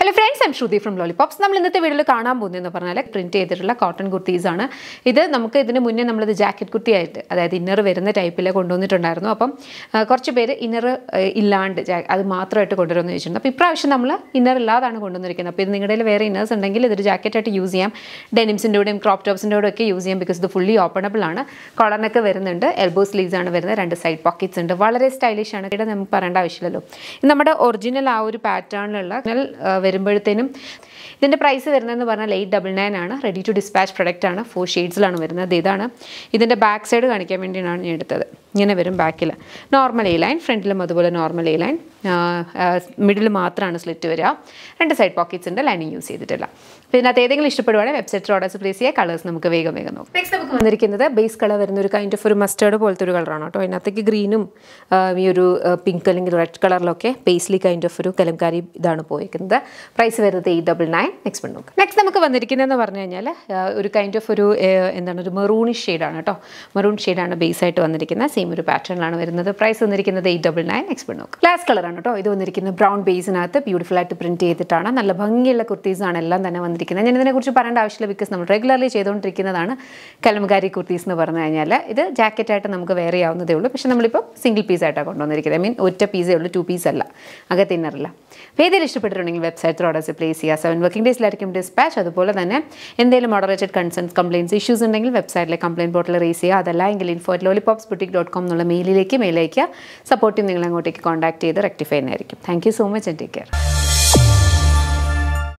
Hello friends I'm Shruti from lollipops നമ്മൾ ഇന്നത്തെ വീഡിയോയിൽ കാണാൻ പോകുന്നതെന്ന് പറഞ്ഞാൽ പ്രിന്റ് ചെയ്തിട്ടുള്ള കോട്ടൺ കുർത്തീസ് ആണ്. ഇത് നമുക്ക് ഇതിന് മുന്നേ നമ്മളിത് ജാക്കറ്റ് കുർത്തിയായിട്ട് അതായത് ഇന്നർ വരുന്ന ടൈപ്പിൽ കൊണ്ടുവന്നിട്ടുണ്ടായിരുന്നു. അപ്പം കുറച്ച് പേര് ഇന്നർ ഇല്ലാണ്ട് അത് മാത്രമായിട്ട് കൊണ്ടുവരുമെന്ന് ചോദിച്ചിട്ടുണ്ട്. അപ്പോൾ ഇപ്രാവശ്യം നമ്മൾ ഇന്നർ ഇല്ലാതാണ് കൊണ്ടുവന്നിരിക്കുന്നത്. അപ്പോൾ ഇത് നിങ്ങളുടെ വേറെ ഇന്നേഴ്സ് ഉണ്ടെങ്കിൽ ഇതൊരു ജാക്കറ്റായിട്ട് യൂസ് ചെയ്യാം. ഡെനിംസിന്റെ കൂടെയും ക്രോപ്പ് ടോപ്സിന്റെ കൂടെ ഒക്കെ യൂസ് ചെയ്യാം ബിക്കോസ് ഇത് ഫുള്ളി ഓപ്പണബിൾ ആണ്. കോളറിനൊക്കെ വരുന്നുണ്ട്. എൽബോ സ്ലീവ്സ് ആണ് വരുന്നത്. രണ്ട് സൈഡ് പോക്കറ്റ്സ് ഉണ്ട്. വളരെ സ്റ്റൈലിഷ് ആണ്. ഇവിടെ നമുക്ക് പറയേണ്ട ആവശ്യമില്ലല്ലോ. നമ്മുടെ ഒറിജിനൽ ആ ഒരു പാറ്റേണിലുള്ള വരുമ്പോഴത്തേനും ഇതിന്റെ പ്രൈസ് വരുന്നതെന്ന് പറഞ്ഞാൽ എയ്റ്റ് ഡബിൾ നയൻ ആണ്. റെഡി ടു ഡിസ്പാച്ച് പ്രൊഡക്റ്റ് ആണ്. ഫോർ ഷെയ്ഡ്സിലാണ് വരുന്നത്. ഇതാണ്. ഇതിന്റെ ബാക്ക് സൈഡ് കാണിക്കാൻ വേണ്ടിയാണ് ഞാൻ എടുത്തത്. ഇങ്ങനെ വരും ബാക്കിൽ നോർമൽ എ ലൈൻ ഫ്രണ്ടിലും അതുപോലെ നോർമൽ എ ലൈൻ മിഡിൽ മാത്രമാണ് സ്ലിറ്റ് വരിക. രണ്ട് സൈഡ് പോക്കറ്റ്സ് ഉണ്ട്. ലൈനിങ് യൂസ് ചെയ്തിട്ടില്ല. അപ്പോൾ ഇതിനകത്ത് ഏതെങ്കിലും ഇഷ്ടപ്പെടുവാണെങ്കിൽ വെബ്സൈറ്റ് ഓർഡേഴ്സ് പ്ലേസ് ചെയ്യുക. കളേഴ്സ് നമുക്ക് വേഗം വേഗം നോക്കാം. നെക്സ്റ്റ് നമുക്ക് വന്നിരിക്കുന്നത് ബേസ് കളർ വരുന്ന ഒരു കൈൻഡ് ഓഫ് ഒരു മസ്റ്റേർഡ് പോലത്തെ ഒരു കളറാണ് കേട്ടോ. അതിനകത്തേക്ക് ഗ്രീനും ഈ ഒരു പിങ്ക് അല്ലെങ്കിൽ റെഡ് കളറിലൊക്കെ പേസ്ലി കൈൻഡ് ഓഫ് ഒരു കലംകാരി ഇതാണ് പോയിരിക്കുന്നത് പ്രൈസ് വരുന്നത് eight double nine next one നോക്കാം. നെക്സ്റ്റ് നമുക്ക് വന്നിരിക്കുന്നതെന്ന് പറഞ്ഞു കഴിഞ്ഞാൽ ഒരു കൈൻഡ് ഓഫ് ഒരു എന്താണ് ഒരു മെറൂണി ഷെയ്ഡാണ് കേട്ടോ മെറൂൺ ഷെയ്ഡാണ് ബേസ് ആയിട്ട് വന്നിരിക്കുന്നത്. സെയിം ഒരു പാറ്റേണിലാണ് വരുന്നത്. പ്രൈസ് വന്നിരിക്കുന്നത് eight double nine next one നോക്കാം. ലാസ്റ്റ് കളറാണ് കേട്ടോ ഇത് വന്നിരിക്കുന്നത് ബ്രൗൺ ബേസിനകത്ത് ബ്യൂട്ടിഫുൾ ആയിട്ട് പ്രിന്റ് ചെയ്തിട്ടാണ്. നല്ല ഭംഗിയുള്ള കുർത്തീസാണ് എല്ലാം തന്നെ വന്നിരിക്കുന്നത്. ഞാൻ ഇതിനെക്കുറിച്ച് പറയേണ്ട ആവശ്യമില്ല ബിക്കോസ് നമ്മൾ റെഗുലർലി ചെയ്തുകൊണ്ടിരിക്കുന്നതാണ് കലംകാരി കുർത്തീസ് എന്ന് പറഞ്ഞു കഴിഞ്ഞാൽ ഇത് ജാക്കറ്റായിട്ട് നമുക്ക് വേറെ ആവുന്നതേ ഉള്ളൂ. പക്ഷേ നമ്മളിപ്പോൾ സിംഗിൾ പീസായിട്ടാണ് കൊണ്ടുവന്നിരിക്കുന്നത്. ഐ മീൻ ഒറ്റ പീസേ ഉള്ളൂ ടു പീസ് അല്ല. അകത്ത് അപ്പോൾ ഏതെങ്കിലും ഇഷ്ടപ്പെട്ടിട്ടുണ്ടെങ്കിൽ വെബ്സൈറ്റിൽ ഓർഡേഴ്സ് പ്ലേസ് ചെയ്യുക സെവൻ വർക്കിംഗ് ഡേയ്സിലായിരിക്കും ഡിസ്പാച്ച് അതുപോലെ തന്നെ എന്തെങ്കിലും മോഡറേറ്റഡ് കൺസേൺസ് കംപ്ലയിൻസ് ഇഷ്യൂസ് ഉണ്ടെങ്കിൽ വെബ്സൈറ്റിലെ കംപ്ലയിന്റ് പോർട്ടൽ റേസ് ചെയ്യുക. അതല്ല എങ്കിൽ info at lollipops boutique dot com എന്നുള്ള മെയിലിലേക്ക് മെയിലേക്ക് സപ്പോർട്ടും നിങ്ങളെ അങ്ങോട്ടേക്ക് കോൺടാക്ട് ചെയ്ത് റെക്ടിഫൈ ചെയ്യുന്നതായിരിക്കും. Thank you so much and take care